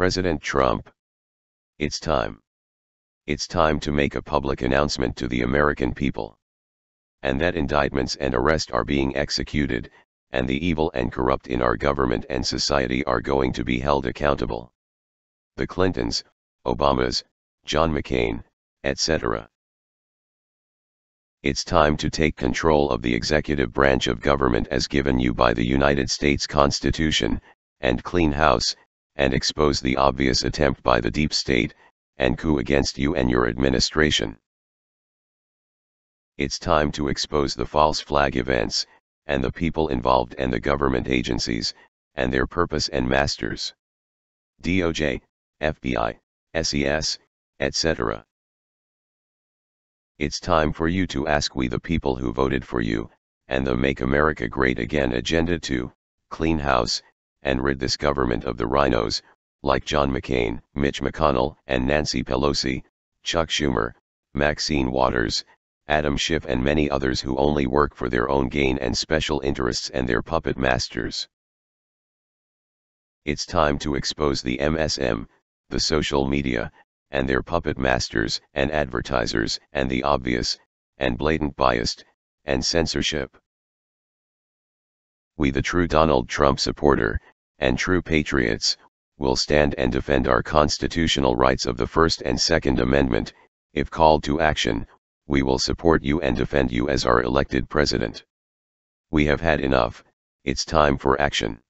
President Trump. It's time. It's time to make a public announcement to the American people. And that indictments and arrest are being executed, and the evil and corrupt in our government and society are going to be held accountable. The Clintons, Obamas, John McCain, etc. It's time to take control of the executive branch of government as given you by the United States Constitution, and clean house, and expose the obvious attempt by the deep state, and coup against you and your administration. It's time to expose the false flag events, and the people involved and the government agencies, and their purpose and masters. DOJ, FBI, SES, etc. It's time for you to ask we the people who voted for you, and the Make America Great Again agenda to, clean house, and rid this government of the RINOs, like John McCain, Mitch McConnell, and Nancy Pelosi, Chuck Schumer, Maxine Waters, Adam Schiff and many others who only work for their own gain and special interests and their puppet masters. It's time to expose the MSM, the social media, and their puppet masters and advertisers and the obvious, and blatant biased, and censorship. We the true Donald Trump supporter, and true patriots, will stand and defend our constitutional rights of the First and Second Amendment, if called to action, we will support you and defend you as our elected president. We have had enough, it's time for action.